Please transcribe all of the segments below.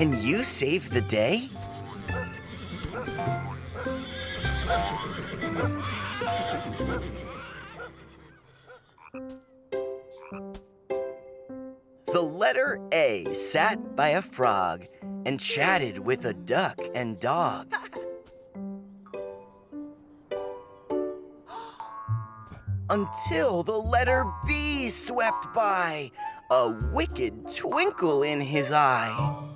Can U save the day? The letter A sat by a frog and chatted with a duck and dog. Until the letter B swept by, a wicked twinkle in his eye.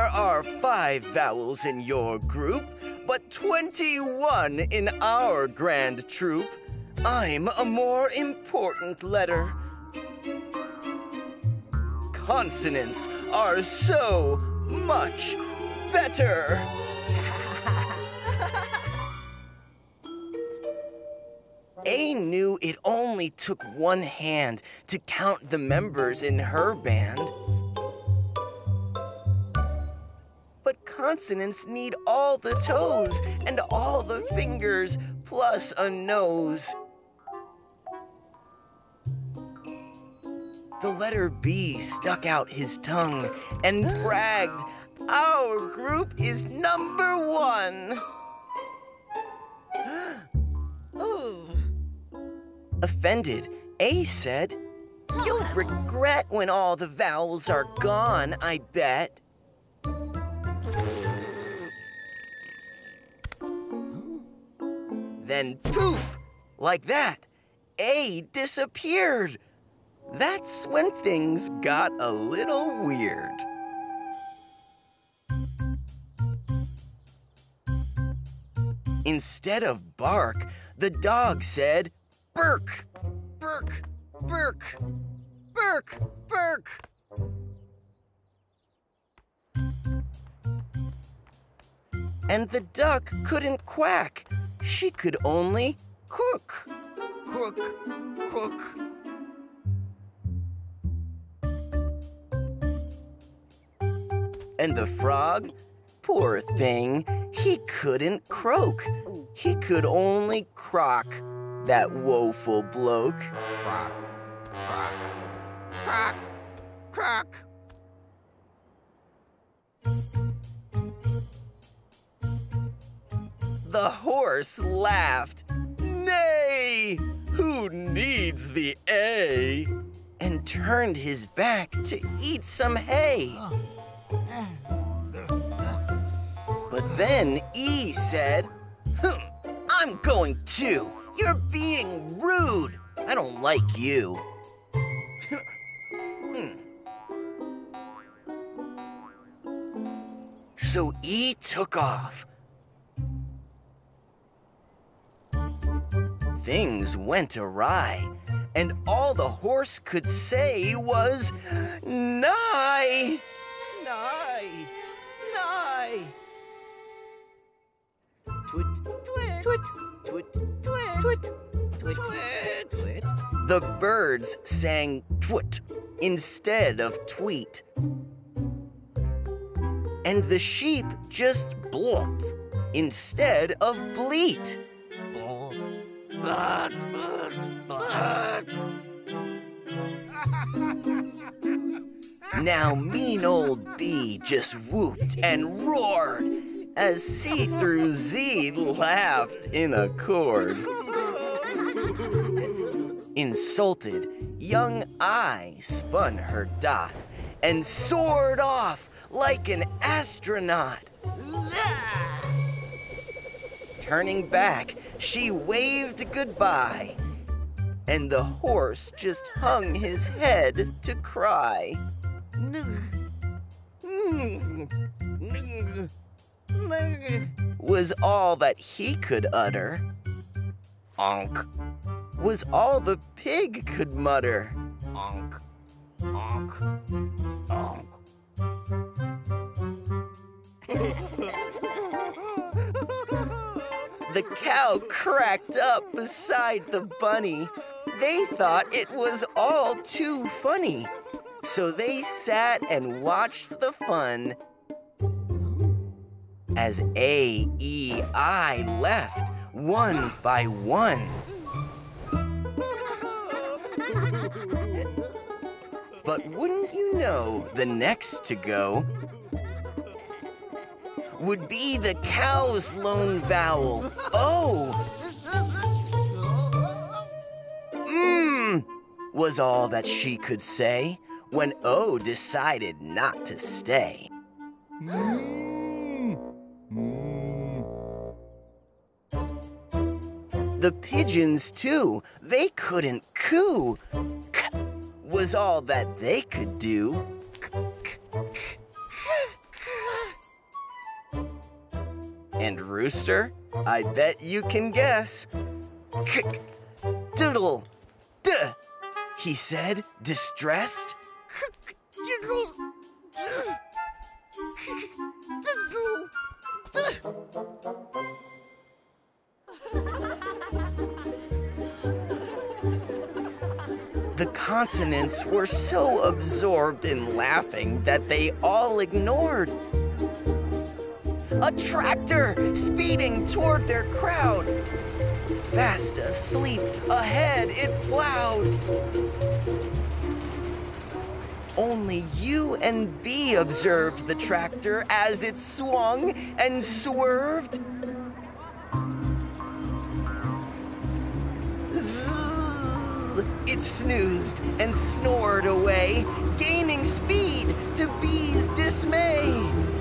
There are five vowels in your group, but 21 in our grand troop. I'm a more important letter. Consonants are so much better. A knew it only took one hand to count the members in her band. Consonants need all the toes and all the fingers, plus a nose. The letter B stuck out his tongue and bragged, Our group is number one. Ooh. Offended, A said, You'll regret when all the vowels are gone, I bet. Then poof, like that, A disappeared. That's when things got a little weird. Instead of bark, the dog said, Burk, Burk, Burk, Burk, Burk. And the duck couldn't quack. She could only cook, cook, cook. And the frog, poor thing, he couldn't croak. He could only crock, that woeful bloke. Croak, croak, croak, croak. The horse laughed. Nay, who needs the A? And turned his back to eat some hay. But then E said, "Hm, I'm going too. You're being rude. I don't like you. So E took off. Things went awry, and all the horse could say was, Nigh! Nigh! Nigh! Twit, twit, twit, twit, twit, twit, twit, twit. The birds sang twit instead of tweet. And the sheep just bloat instead of bleat. But, but, but. Now mean old B just whooped and roared as C through Z laughed in accord. Insulted, young I spun her dot and soared off like an astronaut. Turning back, she waved goodbye, and the horse just hung his head to cry. Was all that he could utter. Onk was all the pig could mutter. Onk, onk, onk. The cow cracked up beside the bunny. They thought it was all too funny. So they sat and watched the fun. As A, E, I left one by one. But wouldn't you know, the next to go would be the cow's lone vowel. Oh! Mmm, was all that she could say when O decided not to stay. Hmm. The pigeons, too, they couldn't coo. K was all that they could do. Rooster, I bet you can guess. K doodle, duh, he said, distressed. Diddle. The consonants were so absorbed in laughing that they all ignored. A tractor speeding toward their crowd. Fast asleep, ahead it plowed. Only U and B observed the tractor as it swung and swerved. Zzz, it snoozed and snored away, gaining speed to B's dismay.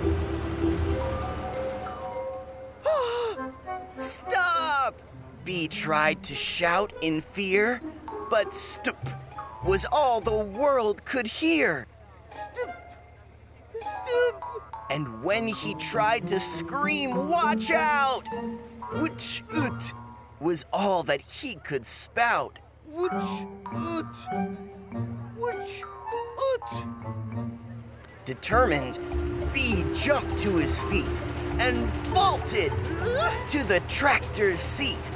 B tried to shout in fear, but stup was all the world could hear. Stup, stup. And when he tried to scream, watch out! Which oot was all that he could spout. Which oot, which oot. Determined, B jumped to his feet and vaulted to the tractor's seat.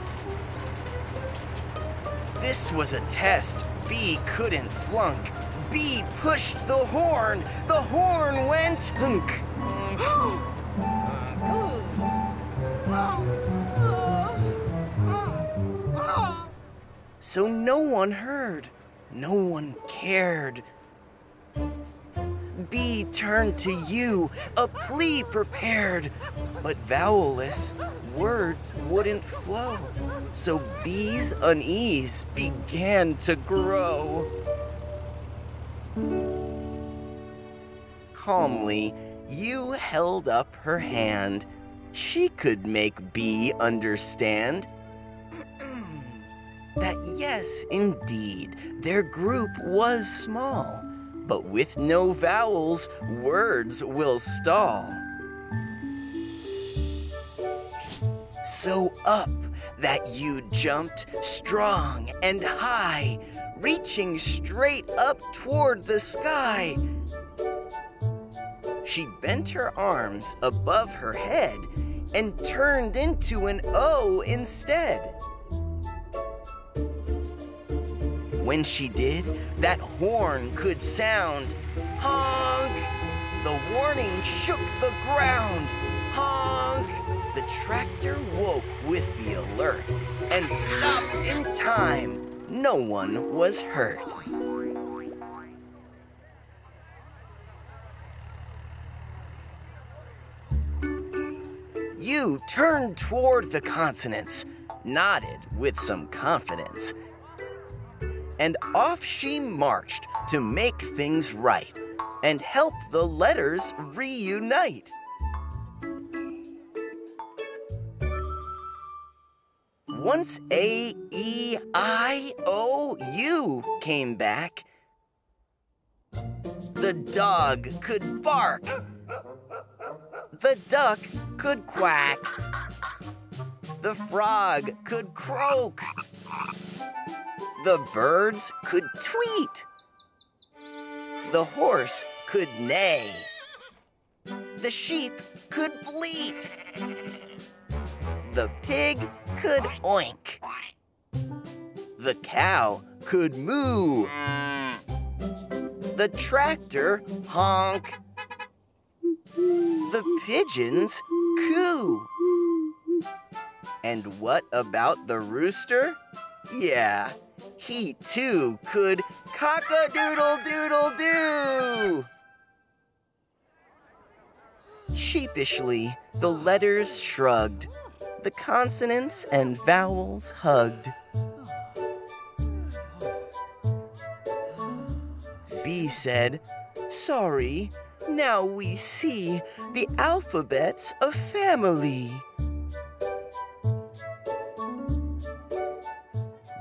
This was a test B couldn't flunk. B pushed the horn. The horn went hunk. So no one heard. No one cared. B turned to U, a plea prepared, but vowelless words wouldn't flow. So B's unease began to grow. Calmly, U held up her hand. She could make B understand that yes, indeed, their group was small, but with no vowels, words will stall. So up that U jumped strong and high, reaching straight up toward the sky. She bent her arms above her head and turned into an O instead. When she did, that horn could sound. Honk! The warning shook the ground. Honk! The tractor woke with the alert and stopped in time. No one was hurt. U turned toward the consonants, nodded with some confidence, and off she marched to make things right and help the letters reunite. Once A, E, I, O, U came back, the dog could bark, the duck could quack, the frog could croak, the birds could tweet, the horse could neigh, the sheep could bleat, the pig could oink, the cow could moo, the tractor honk, the pigeons coo. And what about the rooster? Yeah, he too could cock-a-doodle-doodle-doo. Sheepishly, the letters shrugged, the consonants and vowels hugged. B said, Sorry, now we see the alphabet's a family.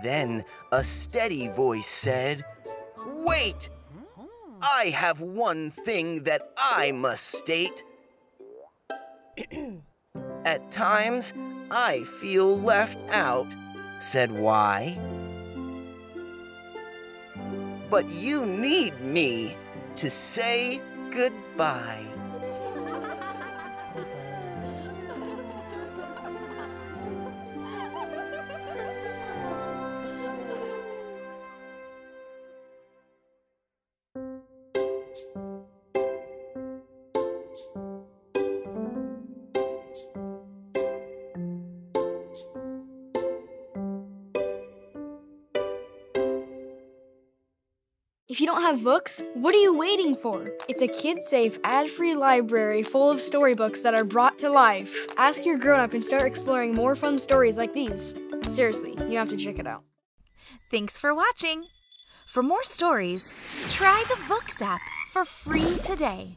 Then a steady voice said, Wait! I have one thing that I must state. At times, I feel left out, said Y. But you need me to say goodbye. If you don't have Vooks, what are you waiting for? It's a kid safe, ad free library full of storybooks that are brought to life. Ask your grown up and start exploring more fun stories like these. Seriously, you have to check it out. Thanks for watching. For more stories, try the Vooks app for free today.